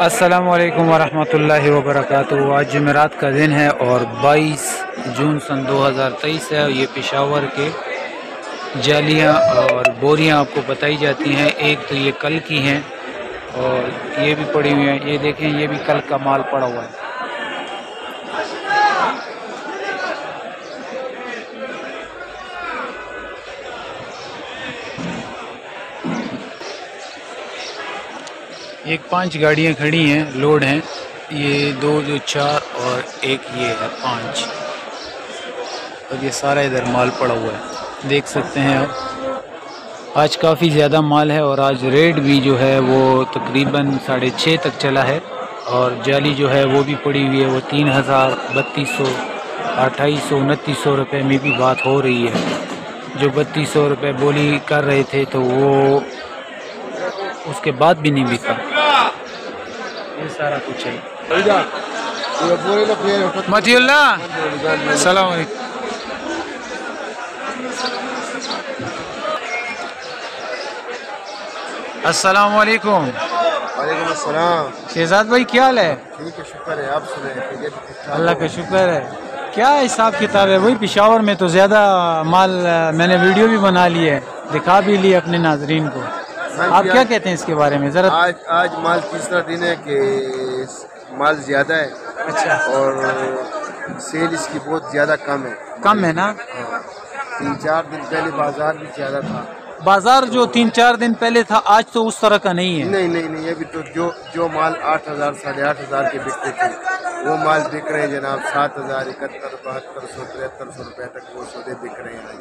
असलकम वरहमतुल्लाहि वबरकत आज जमेरात का दिन है और 22 जून सन 2023 है। ये पेशावर के जालियाँ और बोरियाँ आपको बताई जाती हैं। एक तो ये कल की हैं और ये भी पड़ी हुई हैं। ये देखें, ये भी कल का माल पड़ा हुआ है। एक पाँच गाड़ियाँ खड़ी हैं, लोड हैं। ये दो, जो चार और एक ये है, पाँच। और ये सारा इधर माल पड़ा हुआ है। देख सकते हैं आप। आज काफ़ी ज़्यादा माल है और आज रेट भी जो है, वो तकरीबन साढ़े छः तक चला है। और जाली जो है, वो भी पड़ी हुई है, वो तीन हज़ार बत्तीस सौ, अट्ठाईस सौ, उनतीस सौ रुपये में भी बात हो रही है। जो बत्तीस सौ रुपये बोली कर रहे थे तो वो उसके बाद भी नहीं बिका। ये सारा कुछ है। मतील्ला सलाम अस्सलाम वालेकुम वालेकुम अस्सलाम। शहजाद भाई क्या हाल है? ठीक है शुक्र है आप सुने अल्लाह का शुक्र है। क्या हिसाब किताब है? वही पिशावर में तो ज़्यादा माल मैंने वीडियो भी बना ली है दिखा भी ली अपने नाजरीन को। आप क्या कहते हैं इसके बारे में? ज़रा आज आज माल तीसरा दिन है कि माल ज़्यादा है। अच्छा। और सेल इसकी बहुत ज़्यादा कम है। कम है ना। तीन चार दिन पहले बाज़ार भी ज़्यादा था। बाज़ार जो तीन चार दिन पहले था आज तो उस तरह का नहीं है। नहीं नहीं नहीं अभी तो जो जो माल आठ हज़ार साढ़े आठ हज़ार के बिकते थे वो माल बिक रहे हैं जनाब। सात हज़ार इकहत्तर बहत्तर सौ तिहत्तर सौ रुपये तक वो सौदे बिक रहे हैं।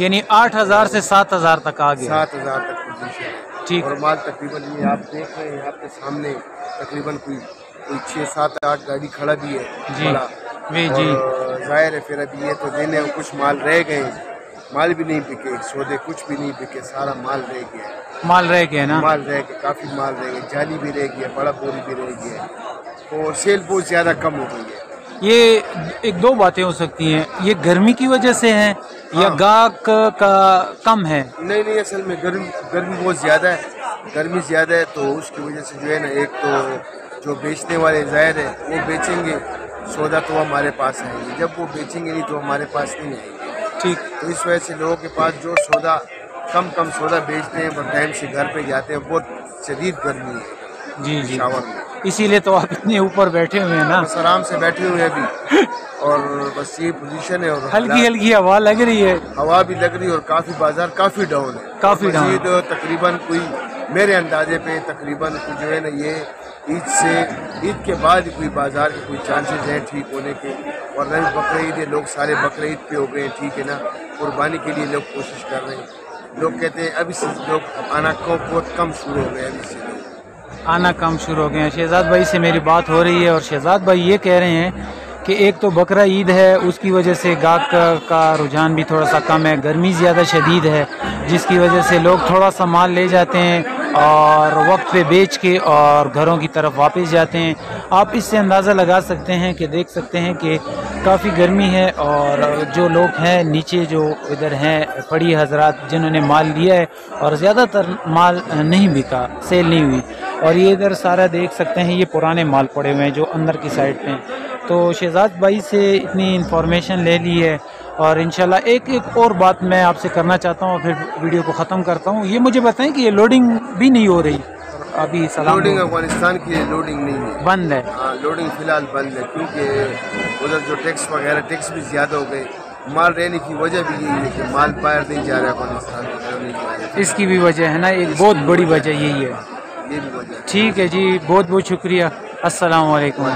यानी आठ हज़ार से सात हज़ार तक आ गया। सात हज़ार तक ठीक। और माल तकरीबन ये आप देख रहे हैं आपके सामने तकरीबन कोई कोई छः सात आठ गाड़ी खड़ा भी है जी। बड़ा। जी जी। ज़ाहिर है फिर अभी ये तो दिन है कुछ माल रह गए माल भी नहीं बिके सौदे कुछ भी नहीं बिके सारा माल रह गया माल रह गया ना? माल रह गया काफ़ी माल रह गया जाली भी रह गया बड़ा बोरी भी रह गया। और सेल बहुत ज़्यादा कम हो गई है। ये एक दो बातें हो सकती हैं। ये गर्मी की वजह से है या हाँ। गाहक का कम है? नहीं नहीं असल में गर्मी गर्मी बहुत ज़्यादा है। गर्मी ज़्यादा है तो उसकी वजह से जो है ना एक तो जो बेचने वाले ज़ाहिर है वो बेचेंगे सौदा तो हमारे पास आएँगे जब वो बेचेंगे नहीं तो हमारे पास नहीं आएँगे ठीक। तो इस वजह से लोगों के पास जो सौदा कम कम सौदा बेचते हैं वो टाइम से घर पे जाते हैं बहुत शदीद गर्मी है। जी जी। शावर में। इसीलिए तो आप इतने ऊपर बैठे हुए हैं ना। बस आराम से बैठे हुए हैं अभी। और बस ये पोजीशन है और हल्की हल्की हवा लग रही है। हवा भी लग रही है और काफ़ी बाज़ार काफ़ी डाउन है। काफ़ी डाउन। मज़ीद तकरीबन कोई मेरे अंदाजे पे तकरीबन जो है ना ये ईद से ईद के बाद कोई बाज़ार के कोई चांसेस हैं ठीक होने के। और नई बकरा ईद है लोग सारे बकरा ईद पे हो गए हैं ठीक है ना। कुर्बानी के लिए लोग कोशिश कर रहे हैं। लोग कहते हैं अभी से लोग आना को बहुत कम शुरू हो गए अभी से। आना कम शुरू हो गए हैं। शहजाद भाई से मेरी बात हो रही है और शहजाद भाई ये कह रहे हैं कि एक तो बकरा ईद है उसकी वजह से गाहक का, का रुझान भी थोड़ा सा कम है गर्मी ज़्यादा शदीद है जिसकी वजह से लोग थोड़ा सा माल ले जाते हैं और वक्त पे बेच के और घरों की तरफ़ वापस जाते हैं। आप इससे अंदाज़ा लगा सकते हैं कि देख सकते हैं कि काफ़ी गर्मी है और जो लोग हैं नीचे जो इधर हैं पड़ी हजरात जिन्होंने माल लिया है और ज़्यादातर माल नहीं बिका सेल नहीं हुई। और ये इधर सारा देख सकते हैं ये पुराने माल पड़े हुए हैं जो अंदर की साइड पे। तो शहजाद भाई से इतनी इन्फॉर्मेशन ले ली है और इन एक एक और बात मैं आपसे करना चाहता हूँ और फिर वीडियो को ख़त्म करता हूँ। ये मुझे बताएँ कि ये लोडिंग भी नहीं हो रही। अभी सलाम लोडिंग अफ़गानिस्तान की लोडिंग नहीं है। बंद है। हाँ लोडिंग फ़िलहाल बंद है क्योंकि उधर जो टैक्स वगैरह टैक्स भी ज़्यादा हो गए। माल रहने की वजह भी यही है कि माल बाहर नहीं जा रहा है अफ़गानिस्तान। इसकी भी वजह है ना एक बहुत बड़ी वजह यही है। ठीक है जी बहुत बहुत शुक्रिया। अस्सलाम वालेकुम